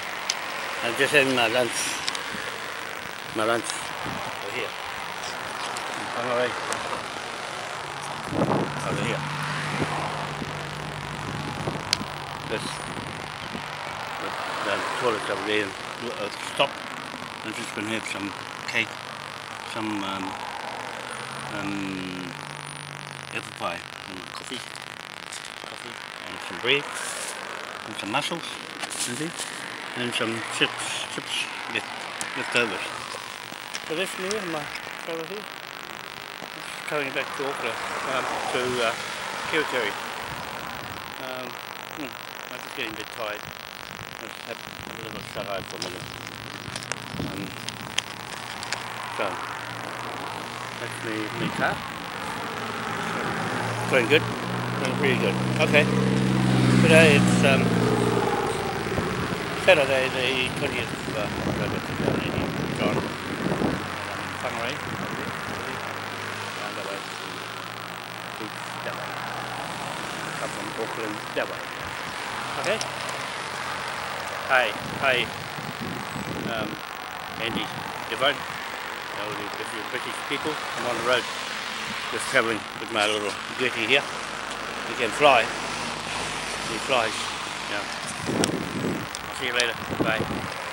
I'm just having my lunch. My lunch over here. On way. Over here. This. The toilets over there. Uh, stop. I'm just going to have some cake, some um, um, apple pie, and coffee, coffee, and some bread, and some mussels, indeed, and some chips, chips left, leftovers. So that's me and my over here. Just coming back to Auckland, um, to uh, Kerikeri. Um, hmm, I'm just getting a bit tired. Let's have a little shut eye for a minute. Um, so, that's me, me car. Going good. Going pretty good. Okay. Today it's um, Saturday the 20th of uh, October 2018. John. And I'm in that. Come from Auckland that. Okay? Hi. Hi. Um, Andy Devon. If you're British people, I'm on the road just travelling with my little Gertie here. He can fly. He flies. Yeah. See you later. Bye.